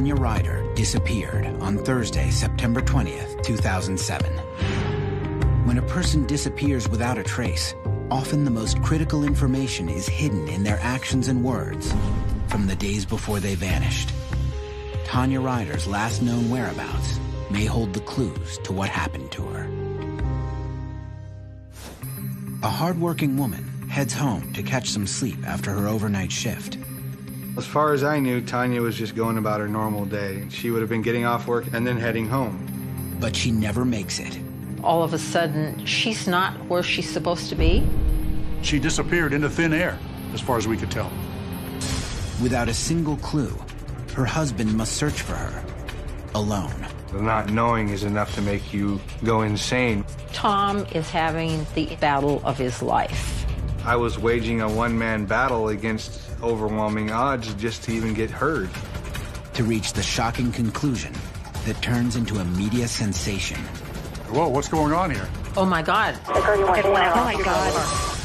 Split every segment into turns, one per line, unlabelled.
Tanya Rider disappeared on Thursday, September 20th, 2007. When a person disappears without a trace, often the most critical information is hidden in their actions and words from the days before they vanished. Tanya Rider's last known whereabouts may hold the clues to what happened to her. A hardworking woman heads home to catch some sleep after her overnight shift.
As far as I knew, Tanya was just going about her normal day. She would have been getting off work and then heading home.
But she never makes it.
All of a sudden, she's not where she's supposed to be.
She disappeared into thin air, as far as we could tell.
Without a single clue, her husband must search for her, alone.
Not knowing is enough to make you go insane.
Tom is having the battle of his life.
I was waging a one-man battle against overwhelming odds just to even get heard.
To reach the shocking conclusion that turns into a media sensation.
Whoa, what's going on here?
Oh my God.
Oh my God.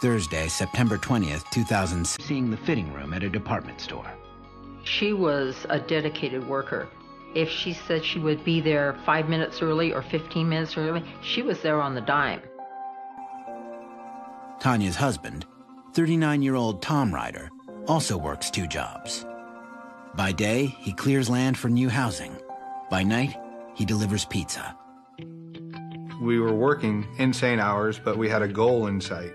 Thursday, September 20th, 2000, seeing the fitting room at a department store.
She was a dedicated worker. If she said she would be there five minutes early or 15 minutes early, she was there on the dime.
Tanya's husband, 39 year old Tom Rider, also works two jobs. By day, he clears land for new housing. By night, he delivers pizza.
We were working insane hours, but we had a goal in sight.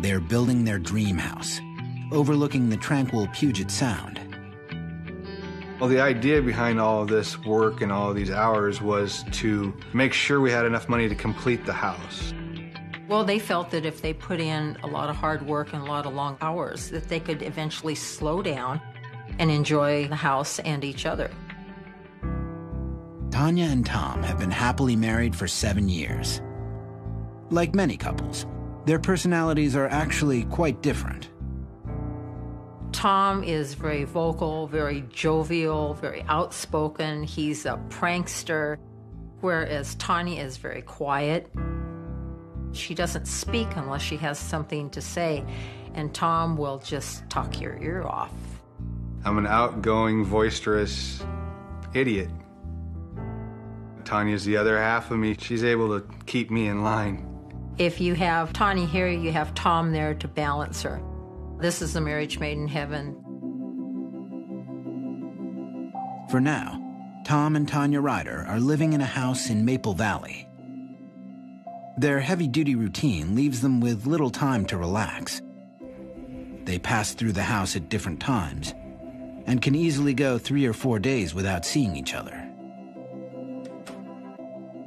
They're building their dream house, overlooking the tranquil Puget Sound.
Well, the idea behind all of this work and all of these hours was to make sure we had enough money to complete the house.
Well, they felt that if they put in a lot of hard work and a lot of long hours, that they could eventually slow down and enjoy the house and each other.
Tanya and Tom have been happily married for seven years. Like many couples, their personalities are actually quite different.
Tom is very vocal, very jovial, very outspoken. He's a prankster, whereas Tanya is very quiet. She doesn't speak unless she has something to say, and Tom will just talk your ear off.
I'm an outgoing, boisterous idiot. Tanya's the other half of me. She's able to keep me in line.
If you have Tanya here, you have Tom there to balance her. This is a marriage made in heaven.
For now, Tom and Tanya Rider are living in a house in Maple Valley. Their heavy duty routine leaves them with little time to relax. They pass through the house at different times and can easily go three or four days without seeing each other.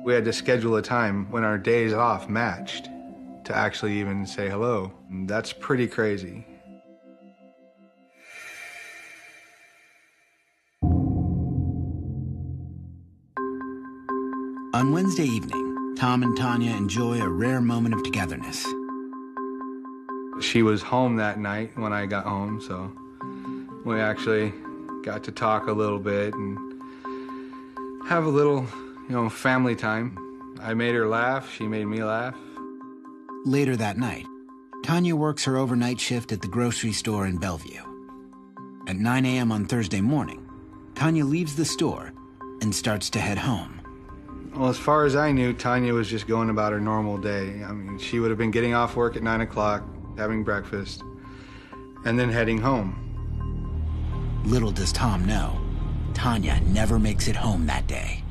We had to schedule a time when our days off matched to actually even say hello. And that's pretty crazy.
On Wednesday evening, Tom and Tanya enjoy a rare moment of togetherness.
She was home that night when I got home, so we actually got to talk a little bit and have a little you know, family time. I made her laugh, she made me laugh.
Later that night, Tanya works her overnight shift at the grocery store in Bellevue. At 9 a.m. on Thursday morning, Tanya leaves the store and starts to head home.
Well, as far as I knew, Tanya was just going about her normal day. I mean, she would have been getting off work at 9 o'clock, having breakfast, and then heading home.
Little does Tom know, Tanya never makes it home that day.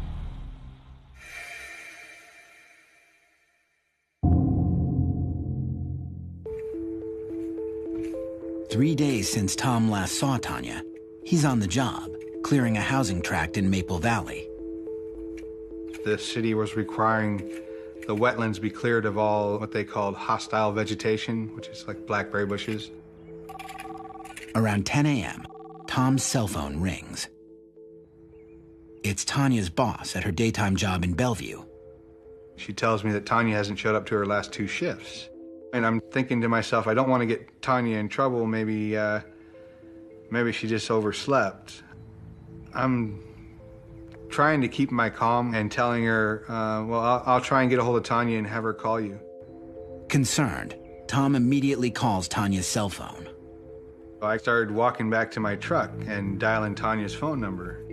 Three days since Tom last saw Tanya, he's on the job, clearing a housing tract in Maple Valley.
The city was requiring the wetlands be cleared of all what they called hostile vegetation, which is like blackberry bushes.
Around 10 a.m., Tom's cell phone rings. It's Tanya's boss at her daytime job in Bellevue.
She tells me that Tanya hasn't showed up to her last two shifts. And I'm thinking to myself, I don't want to get Tanya in trouble. Maybe, uh, Maybe she just overslept. I'm trying to keep my calm and telling her, uh, well, I'll, I'll try and get a hold of Tanya and have her call you.
Concerned, Tom immediately calls Tanya's cell phone.
I started walking back to my truck and dialing Tanya's phone number.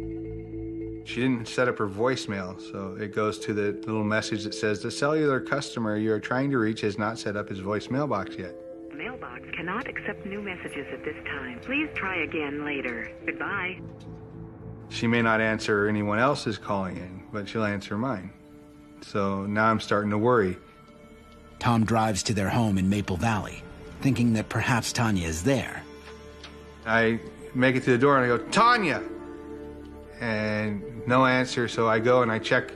She didn't set up her voicemail, so it goes to the little message that says the cellular customer you are trying to reach has not set up his voicemail box yet.
Mailbox cannot accept new messages at this time. Please try again later. Goodbye.
She may not answer anyone else's calling in, but she'll answer mine. So now I'm starting to worry.
Tom drives to their home in Maple Valley, thinking that perhaps Tanya is there.
I make it to the door and I go, Tanya! And no answer, so I go and I check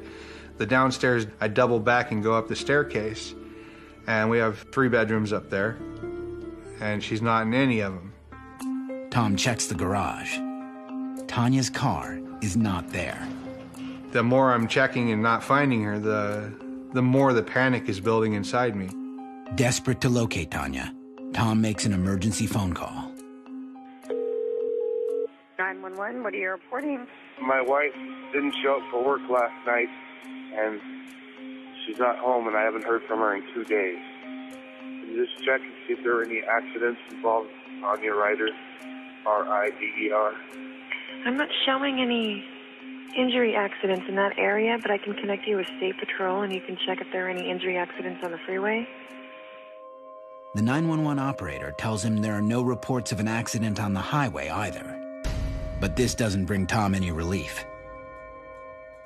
the downstairs. I double back and go up the staircase, and we have three bedrooms up there, and she's not in any of them.
Tom checks the garage. Tanya's car is not there.
The more I'm checking and not finding her, the, the more the panic is building inside me.
Desperate to locate Tanya, Tom makes an emergency phone call.
911, what are you reporting?
My wife didn't show up for work last night, and she's not home, and I haven't heard from her in two days. Can you just check and see if there are any accidents involved on your rider? R-I-D-E-R.
I'm not showing any injury accidents in that area, but I can connect you with State Patrol and you can check if there are any injury accidents on the freeway.
The 911 operator tells him there are no reports of an accident on the highway either. But this doesn't bring Tom any relief.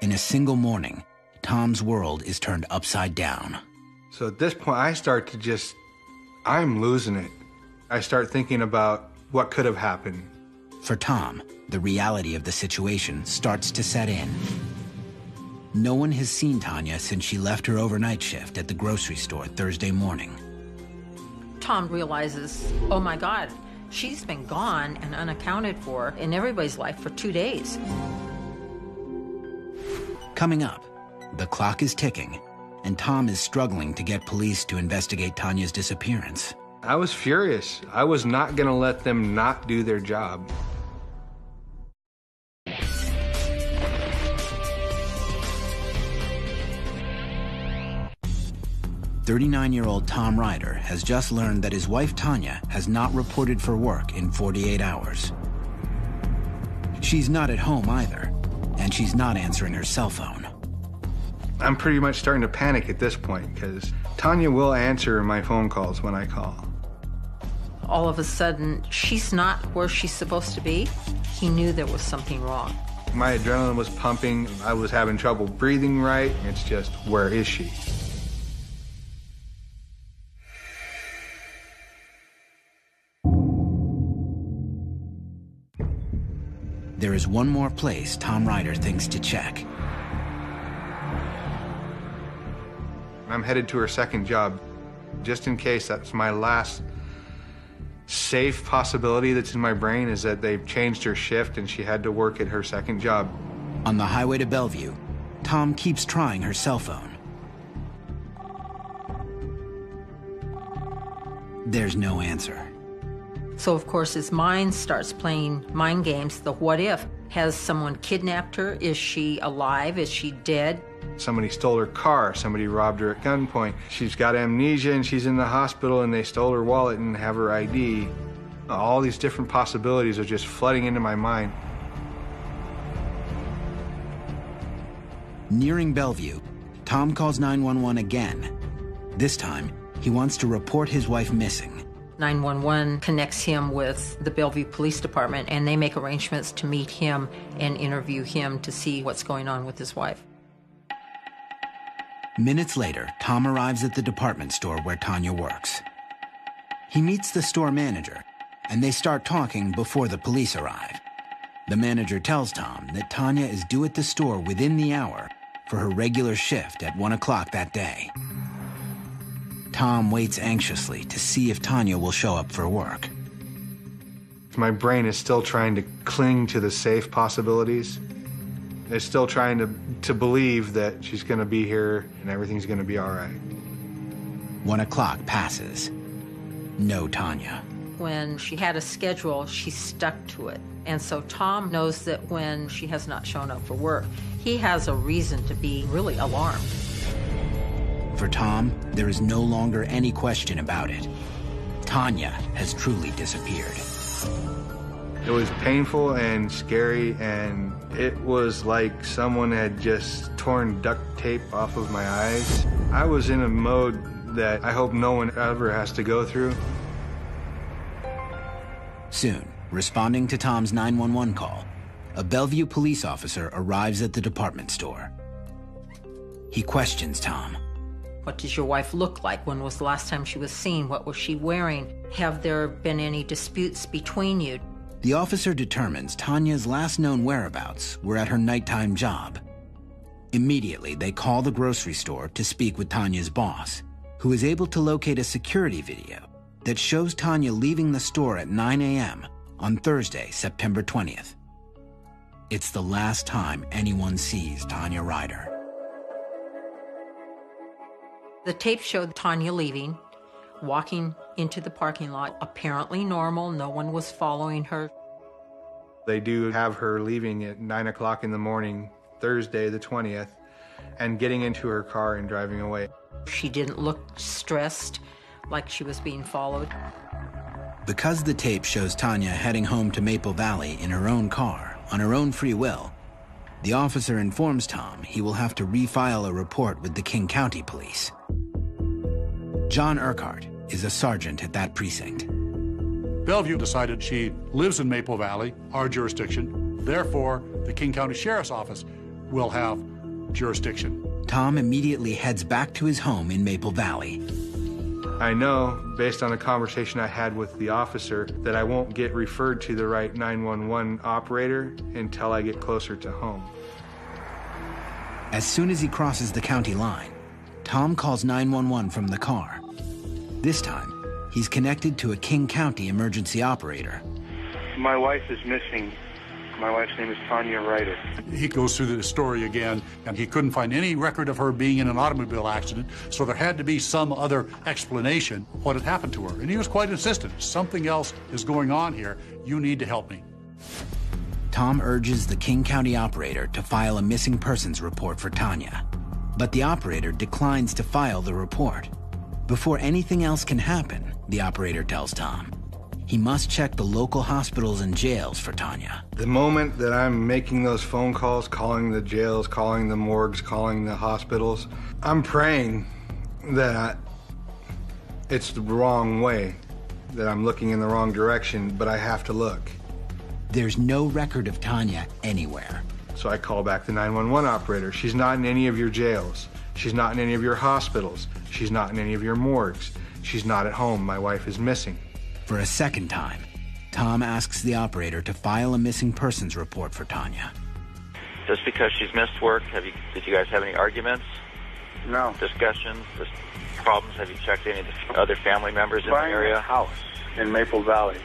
In a single morning, Tom's world is turned upside down.
So at this point, I start to just, I'm losing it. I start thinking about what could have happened.
For Tom, the reality of the situation starts to set in. No one has seen Tanya since she left her overnight shift at the grocery store Thursday morning.
Tom realizes, oh my God, she's been gone and unaccounted for in everybody's life for two days.
Coming up, the clock is ticking, and Tom is struggling to get police to investigate Tanya's disappearance.
I was furious. I was not going to let them not do their job.
39-year-old Tom Rider has just learned that his wife Tanya has not reported for work in 48 hours. She's not at home either, and she's not answering her cell phone.
I'm pretty much starting to panic at this point because Tanya will answer my phone calls when I call.
All of a sudden, she's not where she's supposed to be. He knew there was something wrong.
My adrenaline was pumping. I was having trouble breathing right. It's just, where is she?
There is one more place Tom Rider thinks to check.
I'm headed to her second job, just in case that's my last safe possibility that's in my brain is that they've changed her shift and she had to work at her second job.
On the highway to Bellevue, Tom keeps trying her cell phone. There's no answer.
So, of course, his mind starts playing mind games. The what if? Has someone kidnapped her? Is she alive? Is she dead?
Somebody stole her car. Somebody robbed her at gunpoint. She's got amnesia and she's in the hospital and they stole her wallet and have her ID. All these different possibilities are just flooding into my mind.
Nearing Bellevue, Tom calls 911 again. This time, he wants to report his wife missing.
911 connects him with the Bellevue Police Department, and they make arrangements to meet him and interview him to see what's going on with his wife.
Minutes later, Tom arrives at the department store where Tanya works. He meets the store manager, and they start talking before the police arrive. The manager tells Tom that Tanya is due at the store within the hour for her regular shift at 1 o'clock that day. Tom waits anxiously to see if Tanya will show up for work.
My brain is still trying to cling to the safe possibilities. It's still trying to, to believe that she's going to be here and everything's going to be all right.
One o'clock passes. No Tanya.
when she had a schedule, she stuck to it. And so Tom knows that when she has not shown up for work, he has a reason to be really alarmed.
For Tom, there is no longer any question about it. Tanya has truly disappeared.
It was painful and scary, and it was like someone had just torn duct tape off of my eyes. I was in a mode that I hope no one ever has to go through.
Soon, responding to Tom's 911 call, a Bellevue police officer arrives at the department store. He questions Tom.
What does your wife look like? When was the last time she was seen? What was she wearing? Have there been any disputes between you?
The officer determines Tanya's last known whereabouts were at her nighttime job. Immediately, they call the grocery store to speak with Tanya's boss, who is able to locate a security video that shows Tanya leaving the store at 9 a.m. on Thursday, September 20th. It's the last time anyone sees Tanya Rider.
The tape showed Tanya leaving, walking into the parking lot, apparently normal. No one was following her.
They do have her leaving at 9 o'clock in the morning, Thursday, the 20th, and getting into her car and driving away.
She didn't look stressed like she was being followed.
Because the tape shows Tanya heading home to Maple Valley in her own car, on her own free will, the officer informs Tom he will have to refile a report with the King County Police. John Urquhart is a sergeant at that precinct.
Bellevue decided she lives in Maple Valley, our jurisdiction. Therefore, the King County Sheriff's Office will have jurisdiction.
Tom immediately heads back to his home in Maple Valley.
I know, based on a conversation I had with the officer, that I won't get referred to the right 911 operator until I get closer to home.
As soon as he crosses the county line, Tom calls 911 from the car. This time, he's connected to a King County emergency operator.
My wife is missing. My wife's name is Tanya Rider.
He goes through the story again, and he couldn't find any record of her being in an automobile accident, so there had to be some other explanation what had happened to her. And he was quite insistent. Something else is going on here. You need to help me.
Tom urges the King County operator to file a missing persons report for Tanya. But the operator declines to file the report. Before anything else can happen, the operator tells Tom, he must check the local hospitals and jails for Tanya.
The moment that I'm making those phone calls, calling the jails, calling the morgues, calling the hospitals, I'm praying that it's the wrong way, that I'm looking in the wrong direction, but I have to look.
There's no record of Tanya anywhere.
So I call back the 911 operator. She's not in any of your jails. She's not in any of your hospitals. She's not in any of your morgues. She's not at home. My wife is missing.
For a second time, Tom asks the operator to file a missing persons report for Tanya.
Just because she's missed work, have you? Did you guys have any arguments,
No.
discussions, just problems? Have you checked any of the other family members in the
Buying a
area?
house in Maple Valley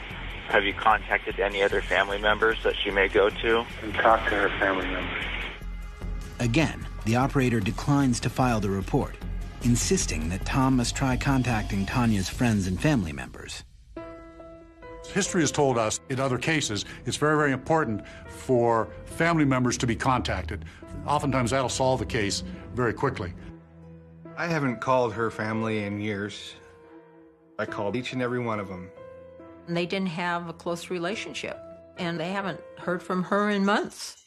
Have you contacted any other family members that she may go to?
and talked to her family members.
Again, the operator declines to file the report, insisting that Tom must try contacting Tanya's friends and family members.
History has told us in other cases it's very, very important for family members to be contacted. Oftentimes that'll solve the case very quickly.
I haven't called her family in years. I called each and every one of them.
They didn't have a close relationship, and they haven't heard from her in months.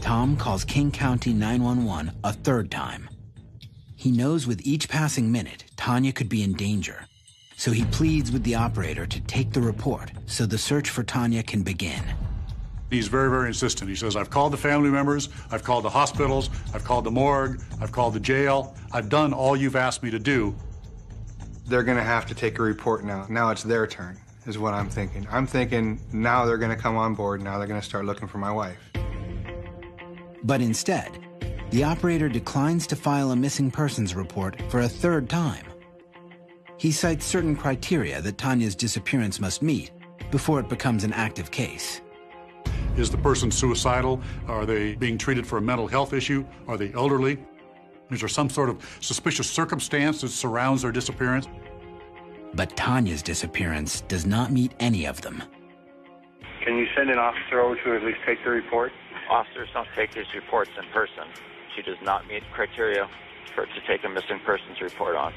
Tom calls King County 911 a third time. He knows with each passing minute, Tanya could be in danger. So he pleads with the operator to take the report so the search for Tanya can begin.
He's very, very insistent. He says, I've called the family members, I've called the hospitals, I've called the morgue, I've called the jail, I've done all you've asked me to do.
They're going to have to take a report now. Now it's their turn, is what I'm thinking. I'm thinking now they're going to come on board. Now they're going to start looking for my wife.
But instead, the operator declines to file a missing persons report for a third time. He cites certain criteria that Tanya's disappearance must meet before it becomes an active case.
Is the person suicidal? Are they being treated for a mental health issue? Are they elderly? Is there some sort of suspicious circumstance that surrounds their disappearance?
But Tanya's disappearance does not meet any of them.
Can you send an officer over to at least take the report?
Officers don't take these reports in person. She does not meet criteria for to take a missing persons report on.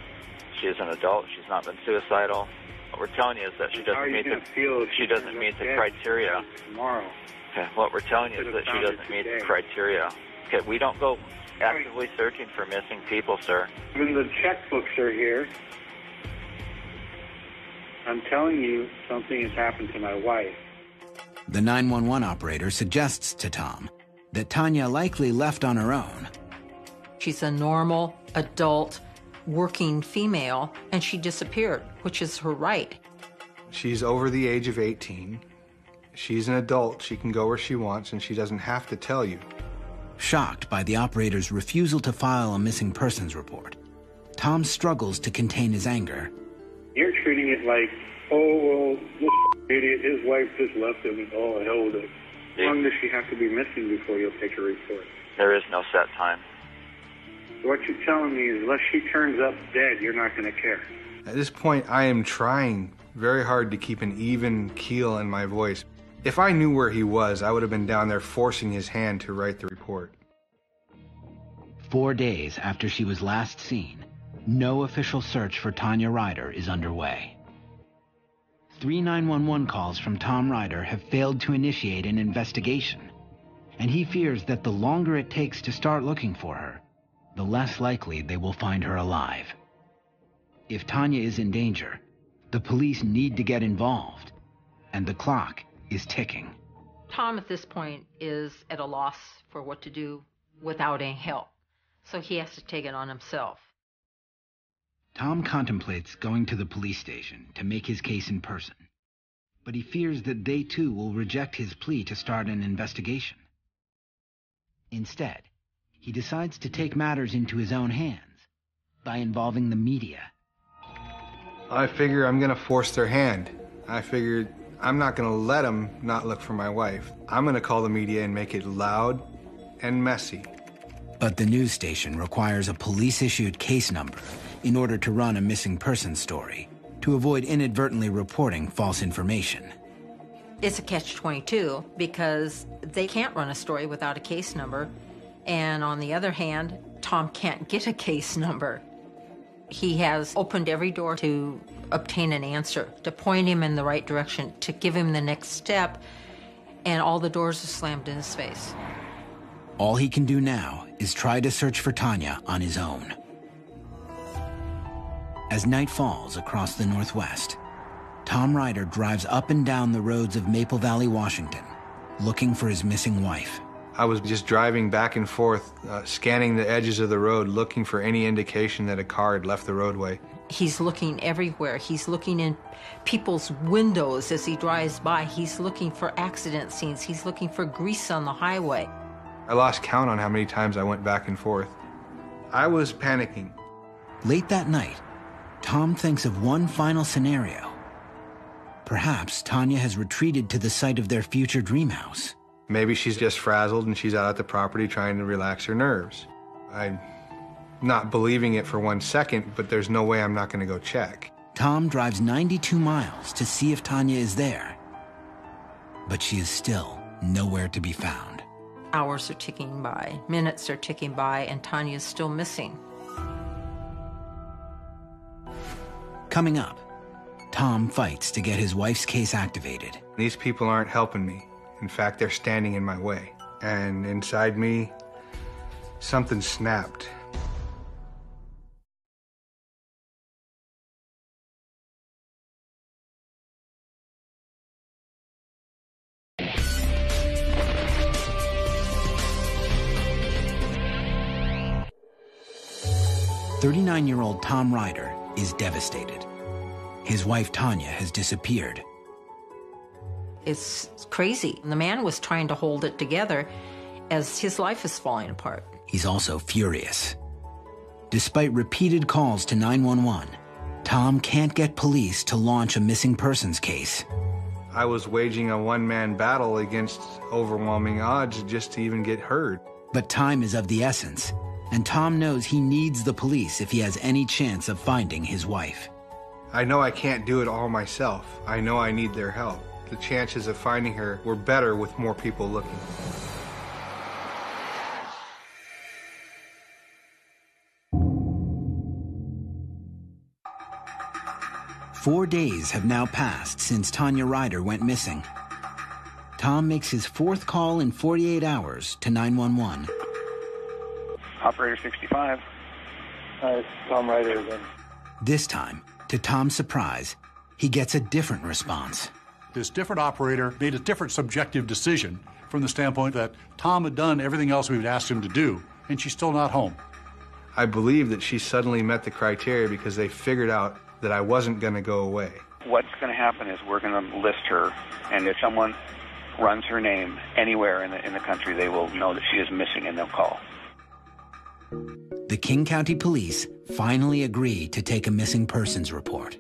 She is an adult. She's not been suicidal. What we're telling you is that she doesn't meet the
feel
she
she
doesn't meet the criteria.
Tomorrow.
Okay, what we're telling you is that she doesn't meet the criteria. Okay, we don't go actively searching for missing people, sir.
Even the checkbooks are here. I'm telling you, something has happened to my wife.
The 911 operator suggests to Tom that Tanya likely left on her own.
She's a normal, adult, working female, and she disappeared, which is her right.
She's over the age of 18. She's an adult. She can go where she wants, and she doesn't have to tell you.
Shocked by the operator's refusal to file a missing persons report, Tom struggles to contain his anger.
You're treating it like, oh, well, this idiot, his wife just left him, oh, hell with it. How long does she have to be missing before you'll take a report?
There is no set time.
So what you're telling me is, unless she turns up dead, you're not going to care.
At this point, I am trying very hard to keep an even keel in my voice. If I knew where he was, I would have been down there forcing his hand to write the report.
Four days after she was last seen, no official search for Tanya Rider is underway. Three 911 calls from Tom Rider have failed to initiate an investigation, and he fears that the longer it takes to start looking for her, the less likely they will find her alive. If Tanya is in danger, the police need to get involved, and the clock is ticking.
Tom, at this point, is at a loss for what to do without any help, so he has to take it on himself.
Tom contemplates going to the police station to make his case in person, but he fears that they too will reject his plea to start an investigation. Instead, he decides to take matters into his own hands by involving the media.
I figure I'm gonna force their hand. I figured I'm not gonna let them not look for my wife. I'm gonna call the media and make it loud and messy.
But the news station requires a police issued case number in order to run a missing person story to avoid inadvertently reporting false information.
It's a catch 22 because they can't run a story without a case number. And on the other hand, Tom can't get a case number. He has opened every door to obtain an answer, to point him in the right direction, to give him the next step, and all the doors are slammed in his face.
All he can do now is try to search for Tanya on his own. As night falls across the Northwest, Tom Rider drives up and down the roads of Maple Valley, Washington, looking for his missing wife.
I was just driving back and forth, uh, scanning the edges of the road, looking for any indication that a car had left the roadway.
He's looking everywhere. He's looking in people's windows as he drives by. He's looking for accident scenes. He's looking for grease on the highway.
I lost count on how many times I went back and forth. I was panicking.
Late that night, Tom thinks of one final scenario. Perhaps Tanya has retreated to the site of their future dream house.
Maybe she's just frazzled and she's out at the property trying to relax her nerves. I'm not believing it for one second, but there's no way I'm not going to go check.
Tom drives 92 miles to see if Tanya is there. But she is still nowhere to be found.
Hours are ticking by, minutes are ticking by, and Tanya's still missing.
Coming up, Tom fights to get his wife's case activated.
These people aren't helping me. In fact, they're standing in my way. And inside me, something snapped.
Thirty-nine-year-old Tom Rider is devastated. His wife Tanya has disappeared.
It's crazy. The man was trying to hold it together as his life is falling apart.
He's also furious. Despite repeated calls to 911, Tom can't get police to launch a missing persons case.
I was waging a one man battle against overwhelming odds just to even get heard.
But time is of the essence, and Tom knows he needs the police if he has any chance of finding his wife.
I know I can't do it all myself. I know I need their help. The chances of finding her were better with more people looking.
Four days have now passed since Tanya Rider went missing. Tom makes his fourth call in 48 hours to 911.
Operator 65. Hi, it's Tom Rider again.
This time, to Tom's surprise, he gets a different response.
This different operator made a different subjective decision from the standpoint that Tom had done everything else we'd asked him to do, and she's still not home.
I believe that she suddenly met the criteria because they figured out that I wasn't going to go away.
What's going to happen is we're going to list her, and if someone runs her name anywhere in the, in the country, they will know that she is missing and they'll call.
The King County Police finally agree to take a missing persons report.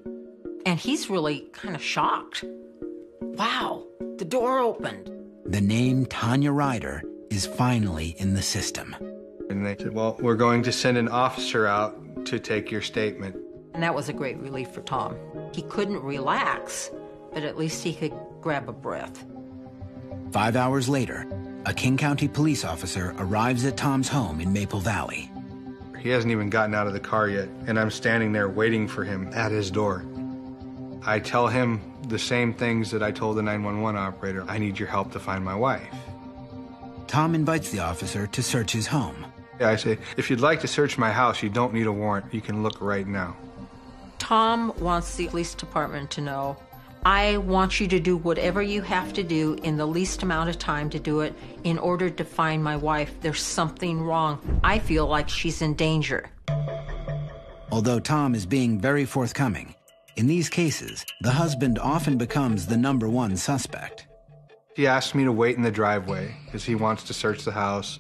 And he's really kind of shocked. Wow, the door opened.
The name Tanya Rider is finally in the system.
And they said, Well, we're going to send an officer out to take your statement.
And that was a great relief for Tom. He couldn't relax, but at least he could grab a breath.
Five hours later, a King County police officer arrives at Tom's home in Maple Valley.
He hasn't even gotten out of the car yet, and I'm standing there waiting for him at his door. I tell him the same things that I told the 911 operator I need your help to find my wife.
Tom invites the officer to search his home.
I say, if you'd like to search my house, you don't need a warrant. You can look right now.
Tom wants the police department to know I want you to do whatever you have to do in the least amount of time to do it in order to find my wife. There's something wrong. I feel like she's in danger.
Although Tom is being very forthcoming, in these cases, the husband often becomes the number one suspect.
He asked me to wait in the driveway because he wants to search the house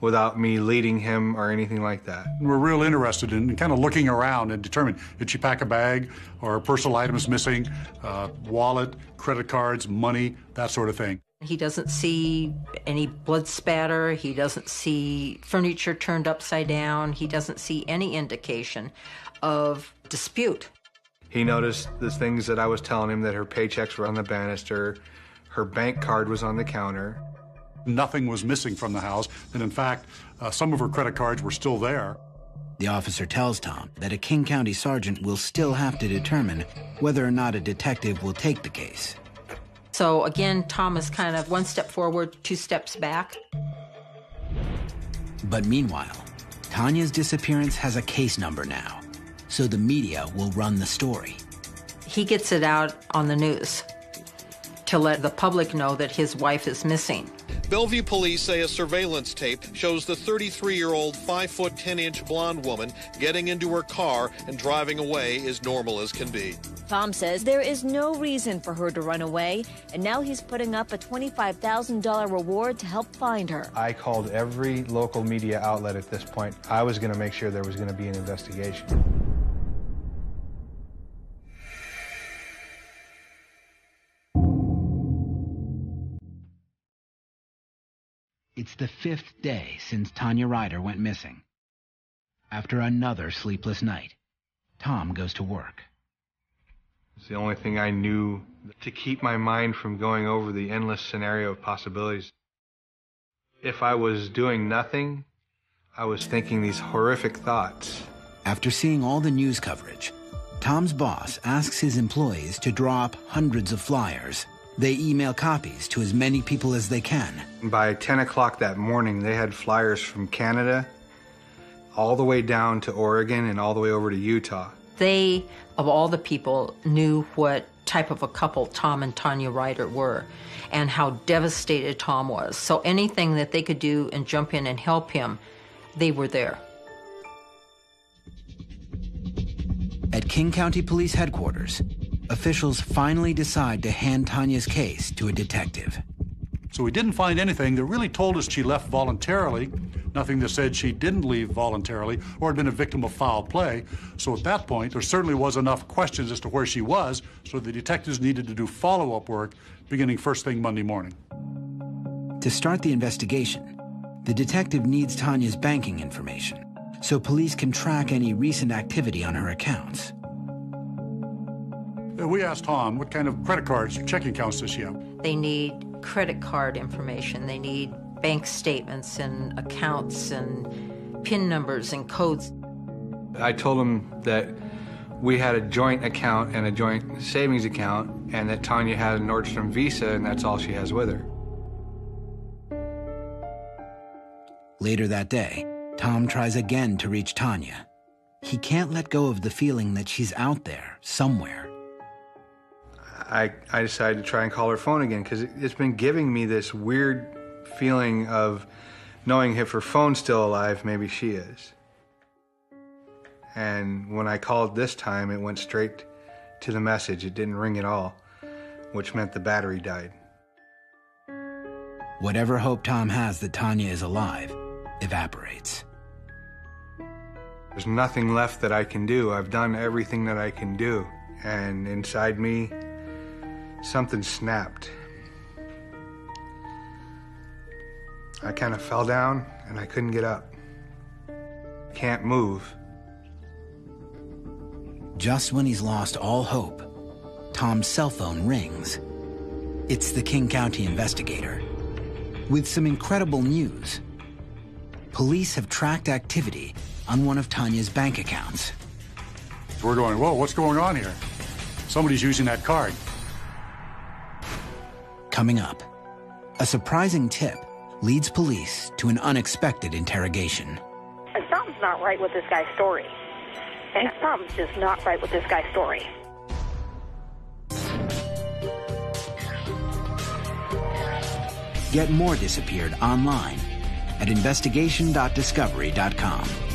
without me leading him or anything like that.
We're real interested in kind of looking around and determine did she pack a bag or personal items missing, uh, wallet, credit cards, money, that sort of thing.
He doesn't see any blood spatter. He doesn't see furniture turned upside down. He doesn't see any indication of dispute.
He noticed the things that I was telling him that her paychecks were on the banister, her bank card was on the counter.
Nothing was missing from the house, and in fact, uh, some of her credit cards were still there.
The officer tells Tom that a King County sergeant will still have to determine whether or not a detective will take the case.
So again, Tom is kind of one step forward, two steps back.
But meanwhile, Tanya's disappearance has a case number now, so the media will run the story.
He gets it out on the news to let the public know that his wife is missing.
Bellevue police say a surveillance tape shows the 33 year old 5 foot 10 inch blonde woman getting into her car and driving away as normal as can be.
Tom says there is no reason for her to run away, and now he's putting up a $25,000 reward to help find her.
I called every local media outlet at this point. I was going to make sure there was going to be an investigation.
It's the fifth day since Tanya Rider went missing. After another sleepless night, Tom goes to work.
It's the only thing I knew to keep my mind from going over the endless scenario of possibilities. If I was doing nothing, I was thinking these horrific thoughts.
After seeing all the news coverage, Tom's boss asks his employees to draw up hundreds of flyers. They email copies to as many people as they can.
By 10 o'clock that morning, they had flyers from Canada all the way down to Oregon and all the way over to Utah.
They, of all the people, knew what type of a couple Tom and Tanya Rider were and how devastated Tom was. So anything that they could do and jump in and help him, they were there.
At King County Police Headquarters, officials finally decide to hand Tanya's case to a detective.
So we didn't find anything that really told us she left voluntarily, nothing that said she didn't leave voluntarily or had been a victim of foul play. So at that point, there certainly was enough questions as to where she was, so the detectives needed to do follow up work beginning first thing Monday morning.
To start the investigation, the detective needs Tanya's banking information so police can track any recent activity on her accounts.
Uh, we asked Tom what kind of credit cards, checking accounts does she have?
They need credit card information. They need bank statements and accounts and PIN numbers and codes.
I told him that we had a joint account and a joint savings account, and that Tanya had a Nordstrom Visa, and that's all she has with her.
Later that day, Tom tries again to reach Tanya. He can't let go of the feeling that she's out there, somewhere.
I, I decided to try and call her phone again because it, it's been giving me this weird feeling of knowing if her phone's still alive, maybe she is. And when I called this time, it went straight to the message. It didn't ring at all, which meant the battery died.
Whatever hope Tom has that Tanya is alive evaporates.
There's nothing left that I can do. I've done everything that I can do. And inside me, something snapped. I kind of fell down and I couldn't get up. Can't move.
Just when he's lost all hope, Tom's cell phone rings. It's the King County investigator. With some incredible news. Police have tracked activity on one of Tanya's bank accounts.
We're going, whoa, what's going on here? Somebody's using that card.
Coming up, a surprising tip leads police to an unexpected interrogation.
And something's not right with this guy's story. And something's just not right with this guy's story.
Get more disappeared online at investigation.discovery.com.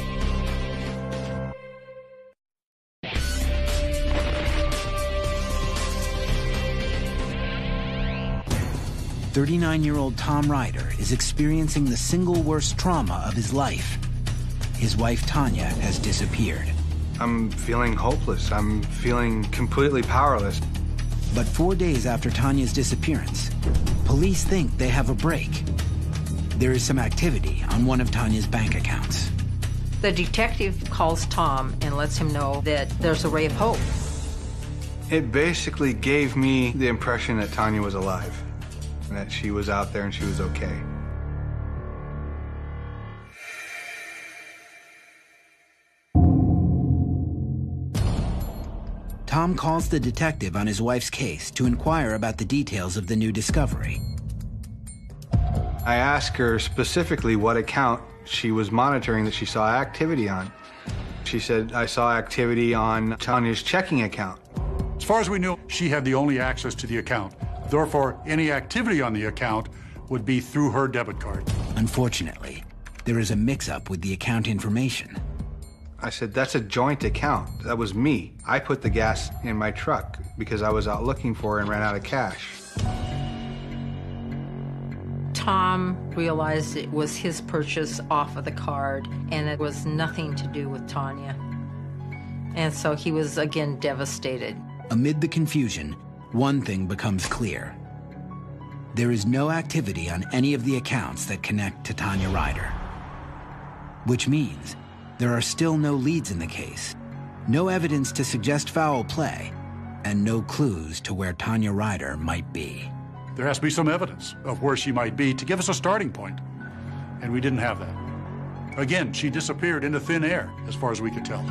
Thirty-nine-year-old Tom Rider is experiencing the single worst trauma of his life. His wife Tanya has disappeared.
I'm feeling hopeless. I'm feeling completely powerless.
But four days after Tanya's disappearance, police think they have a break. There is some activity on one of Tanya's bank accounts.
The detective calls Tom and lets him know that there's a ray of hope.
It basically gave me the impression that Tanya was alive, that she was out there and she was okay.
Tom calls the detective on his wife's case to inquire about the details of the new discovery.
I asked her specifically what account she was monitoring that she saw activity on. She said, I saw activity on Tanya's checking account.
As far as we knew, she had the only access to the account. Therefore, any activity on the account would be through her debit card.
Unfortunately, there is a mix-up with the account information.
I said, that's a joint account. That was me. I put the gas in my truck because I was out looking for it and ran out of cash.
Tom realized it was his purchase off of the card and it was nothing to do with Tanya. And so he was again devastated.
Amid the confusion, one thing becomes clear. There is no activity on any of the accounts that connect to Tanya Rider. Which means there are still no leads in the case, no evidence to suggest foul play, and no clues to where Tanya Rider might be.
There has to be some evidence of where she might be to give us a starting point. And we didn't have that. Again, she disappeared into thin air, as far as we could tell.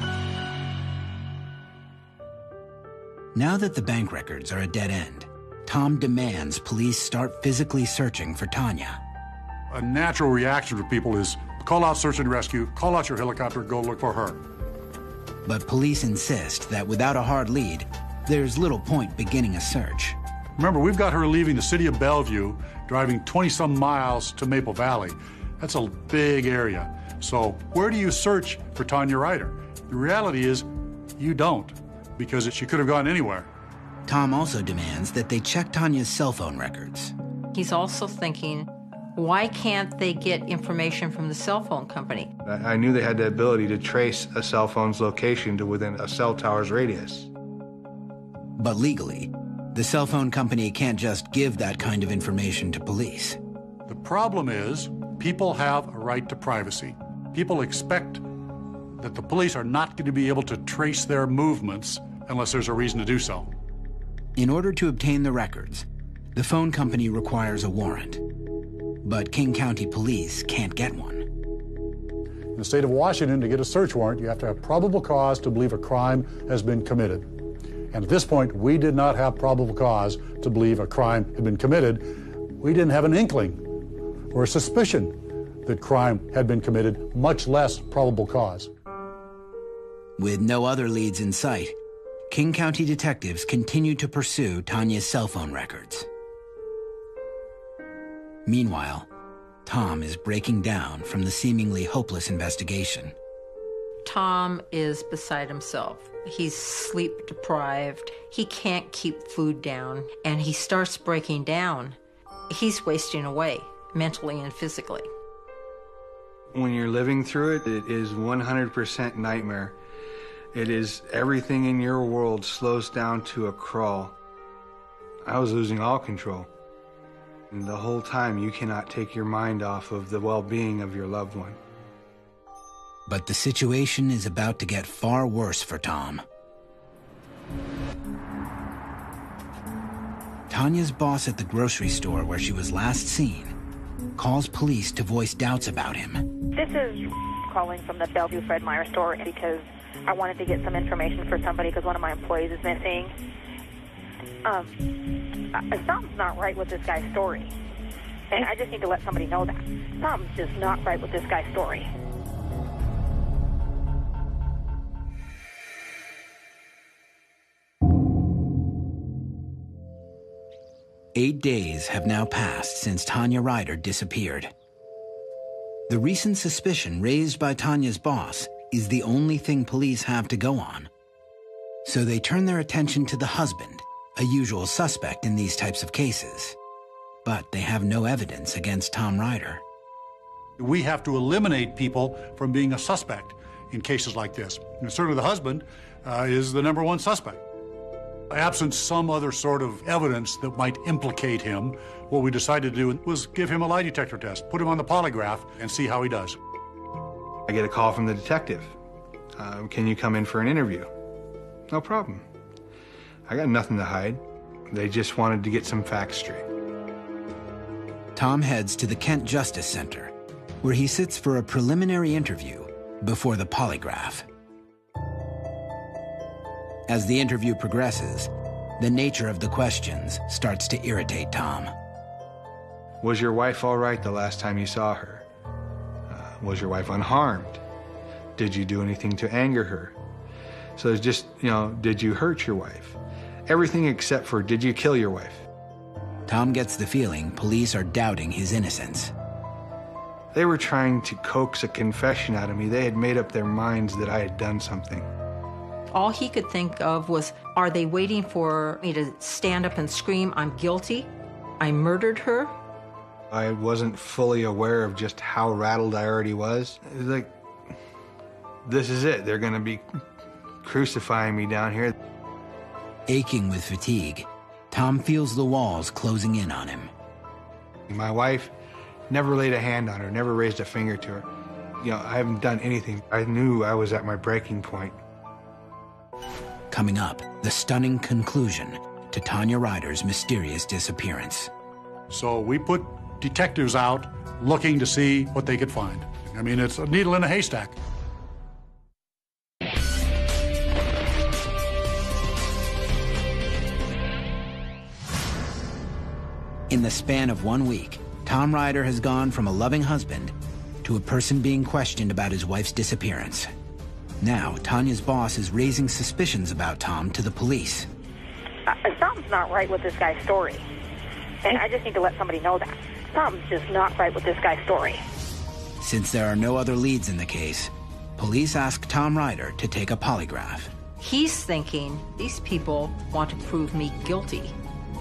Now that the bank records are a dead end, Tom demands police start physically searching for Tanya.
A natural reaction for people is call out search and rescue, call out your helicopter, go look for her.
But police insist that without a hard lead, there's little point beginning a search.
Remember, we've got her leaving the city of Bellevue, driving 20 some miles to Maple Valley. That's a big area. So, where do you search for Tanya Rider? The reality is, you don't, because she could have gone anywhere.
Tom also demands that they check Tanya's cell phone records.
He's also thinking, why can't they get information from the cell phone company?
I knew they had the ability to trace a cell phone's location to within a cell tower's radius.
But legally, the cell phone company can't just give that kind of information to police.
The problem is, people have a right to privacy. People expect that the police are not going to be able to trace their movements unless there's a reason to do so.
In order to obtain the records, the phone company requires a warrant. But King County Police can't get one.
In the state of Washington, to get a search warrant, you have to have probable cause to believe a crime has been committed. And at this point, we did not have probable cause to believe a crime had been committed. We didn't have an inkling or a suspicion that crime had been committed, much less probable cause.
With no other leads in sight, King County detectives continue to pursue Tanya's cell phone records. Meanwhile, Tom is breaking down from the seemingly hopeless investigation.
Tom is beside himself. He's sleep deprived. He can't keep food down, and he starts breaking down. He's wasting away, mentally and physically.
When you're living through it, it is 100% nightmare. It is everything in your world slows down to a crawl. I was losing all control. And the whole time, you cannot take your mind off of the well being of your loved one.
But the situation is about to get far worse for Tom. Tanya's boss at the grocery store where she was last seen calls police to voice doubts about him.
This is calling from the Bellevue Fred Meyer store because I wanted to get some information for somebody because one of my employees is missing. Um, something's not right with this guy's story. And I just need to let somebody know that. Something's just not right with this guy's story.
Eight days have now passed since Tanya Rider disappeared. The recent suspicion raised by Tanya's boss is the only thing police have to go on. So they turn their attention to the husband, a usual suspect in these types of cases. But they have no evidence against Tom Rider.
We have to eliminate people from being a suspect in cases like this. And certainly the husband uh, is the number one suspect. Absent some other sort of evidence that might implicate him, what we decided to do was give him a lie detector test, put him on the polygraph, and see how he does.
I get a call from the detective. Uh, can you come in for an interview? No problem. I got nothing to hide. They just wanted to get some facts straight.
Tom heads to the Kent Justice Center, where he sits for a preliminary interview before the polygraph. As the interview progresses, the nature of the questions starts to irritate Tom.
Was your wife all right the last time you saw her? Was your wife unharmed? Did you do anything to anger her? So it's just, you know, did you hurt your wife? Everything except for did you kill your wife?
Tom gets the feeling police are doubting his innocence.
They were trying to coax a confession out of me. They had made up their minds that I had done something.
All he could think of was are they waiting for me to stand up and scream, I'm guilty? I murdered her?
I wasn't fully aware of just how rattled I already was. It was like, this is it. They're going to be crucifying me down here.
Aching with fatigue, Tom feels the walls closing in on him.
My wife never laid a hand on her, never raised a finger to her. You know, I haven't done anything. I knew I was at my breaking point.
Coming up, the stunning conclusion to Tanya Rider's mysterious disappearance.
So we put detectives out looking to see what they could find. I mean, it's a needle in a haystack.
In the span of one week, Tom Rider has gone from a loving husband to a person being questioned about his wife's disappearance. Now, Tanya's boss is raising suspicions about Tom to the police.
Uh, something's not right with this guy's story. And I just need to let somebody know that. Something's just not right with this guy's story.
Since there are no other leads in the case, police ask Tom Rider to take a polygraph.
He's thinking these people want to prove me guilty.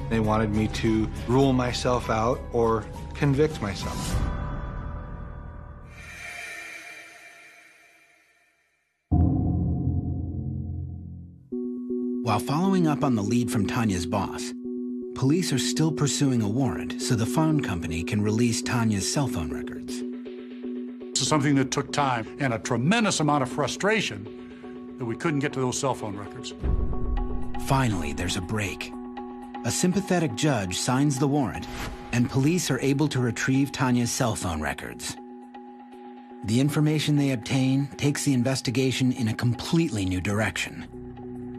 They wanted me to rule myself out or convict myself.
While following up on the lead from Tanya's boss, police are still pursuing a warrant so the phone company can release Tanya's cell phone records.
This is something that took time and a tremendous amount of frustration that we couldn't get to those cell phone records.
Finally, there's a break. a sympathetic judge signs the warrant, and police are able to retrieve Tanya's cell phone records. The information they obtain takes the investigation in a completely new direction.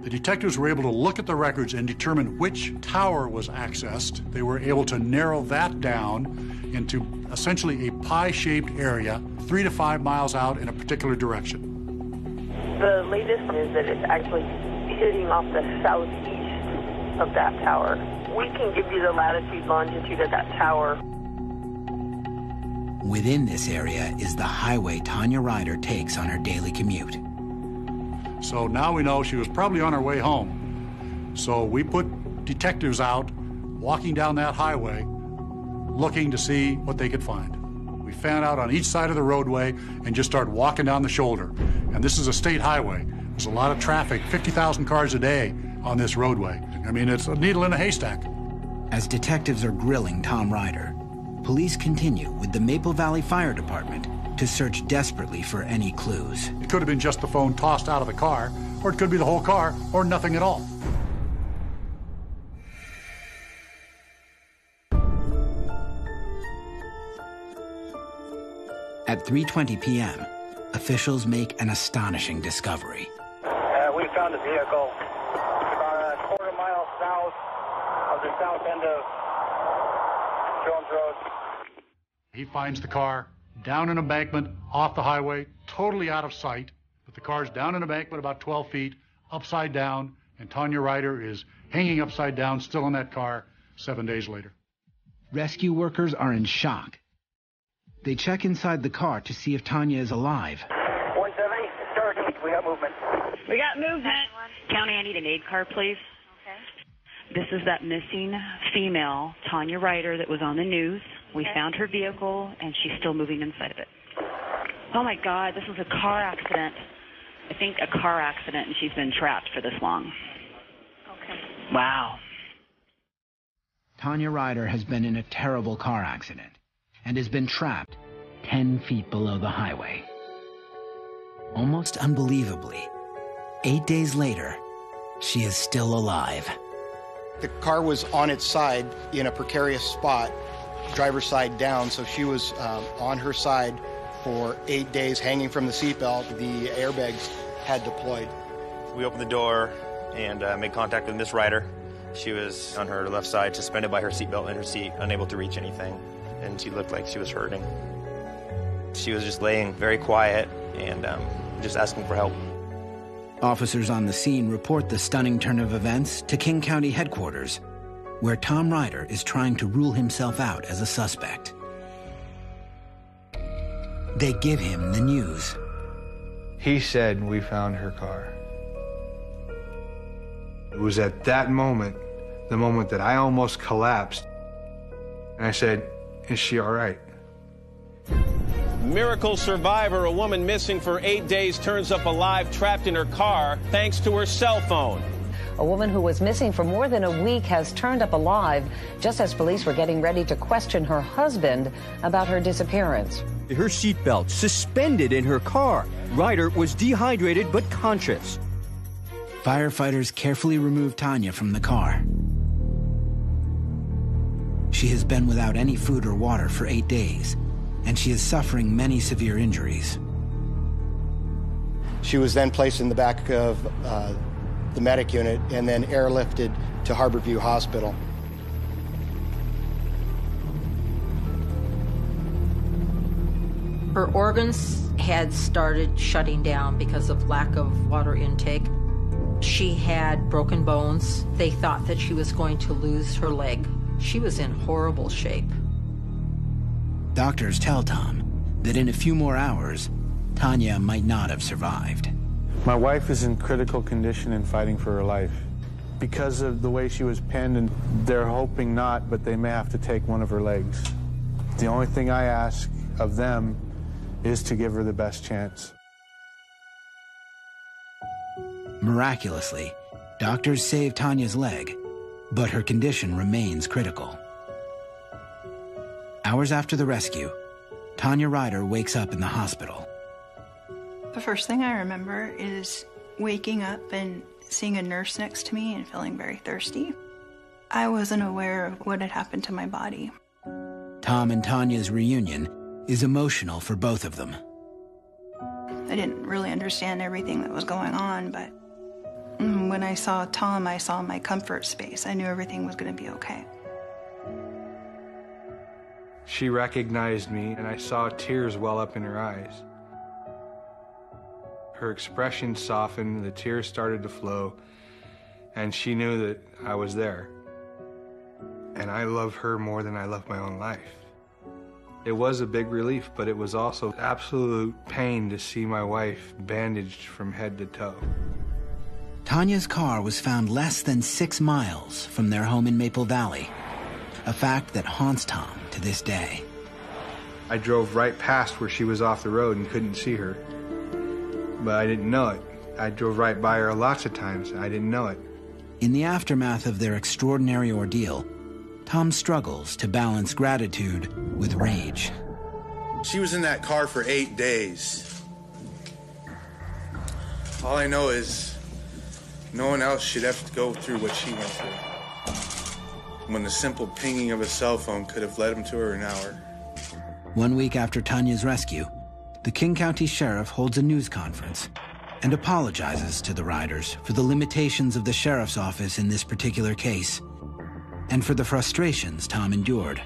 The detectives were able to look at the records and determine which tower was accessed. They were able to narrow that down into essentially a pie-shaped area, three to five miles out in a particular direction.
The latest is that it's actually hitting off the southeast of that tower. We can give you the latitude, longitude of that tower.
Within this area is the highway Tanya Rider takes on her daily commute.
So now we know she was probably on her way home. So we put detectives out walking down that highway looking to see what they could find. We fan out on each side of the roadway and just start walking down the shoulder. And this is a state highway. There's a lot of traffic, 50,000 cars a day on this roadway. I mean, it's a needle in a haystack.
As detectives are grilling Tom Rider, police continue with the Maple Valley Fire Department to search desperately for any clues.
It could have been just the phone tossed out of the car, or it could be the whole car, or nothing at all.
At 3:20 p.m., officials make an astonishing discovery.
Uh, we found a vehicle about a quarter mile south of the south end of Jones Road.
He finds the car down an embankment off the highway, totally out of sight. But the car's down an embankment about 12 feet, upside down, and Tanya Rider is hanging upside down, still in that car, seven days later.
Rescue workers are in shock. They check inside the car to see if Tanya is alive.
170, start. We got movement.
We got movement. County, I need an aid car, please. Okay. This is that missing female, Tanya Rider, that was on the news. We found her vehicle, and she's still moving inside of it. Oh my God, this was a car accident. I think a car accident, and she's been trapped for this long.
Okay.
Wow.
Tanya Rider has been in a terrible car accident and has been trapped 10 feet below the highway. Almost unbelievably, eight days later, she is still alive.
The car was on its side in a precarious spot, driver's side down, so she was um, on her side for eight days hanging from the seatbelt. The airbags had deployed.
We opened the door and uh, made contact with Miss Rider. She was on her left side, suspended by her seatbelt in her seat, unable to reach anything, and she looked like she was hurting. She was just laying very quiet and um, just asking for help.
Officers on the scene report the stunning turn of events to King County headquarters, where Tom Rider is trying to rule himself out as a suspect. They give him the news.
He said we found her car. It was at that moment, the moment that I almost collapsed. And I said, Is she all right?
Miracle survivor, a woman missing for eight days, turns up alive, trapped in her car, thanks to her cell phone.
A woman who was missing for more than a week has turned up alive just as police were getting ready to question her husband about her disappearance.
Her seatbelt suspended in her car. Rider was dehydrated but conscious.
Firefighters carefully removed Tanya from the car. She has been without any food or water for eight days, and she is suffering many severe injuries.
She was then placed in the back of uh, the medic unit and then airlifted to Harborview Hospital.
Her organs had started shutting down because of lack of water intake. She had broken bones. They thought that she was going to lose her leg. She was in horrible shape.
Doctors tell Tom that in a few more hours, Tanya might not have survived.
My wife is in critical condition and fighting for her life. Because of the way she was pinned, and they're hoping not, but they may have to take one of her legs. The only thing I ask of them is to give her the best chance.
Miraculously, doctors save Tanya's leg, but her condition remains critical. Hours after the rescue, Tanya Rider wakes up in the hospital.
The first thing I remember is waking up and seeing a nurse next to me and feeling very thirsty. I wasn't aware of what had happened to my body.
Tom and Tanya's reunion is emotional for both of them.
I didn't really understand everything that was going on, but when I saw Tom, I saw my comfort space. I knew everything was going to be okay.
She recognized me, and I saw tears well up in her eyes. Her expression softened, the tears started to flow, and she knew that I was there. And I love her more than I love my own life. It was a big relief, but it was also absolute pain to see my wife bandaged from head to toe.
Tanya's car was found less than six miles from their home in Maple Valley, a fact that haunts Tom to this day.
I drove right past where she was off the road and couldn't see her. But I didn't know it. I drove right by her lots of times. I didn't know it.
In the aftermath of their extraordinary ordeal, Tom struggles to balance gratitude with rage.
She was in that car for eight days. All I know is no one else should have to go through what she went through. When the simple pinging of a cell phone could have led him to her an hour.
One week after Tanya's rescue, the King County Sheriff holds a news conference and apologizes to the Riders for the limitations of the sheriff's office in this particular case and for the frustrations Tom endured.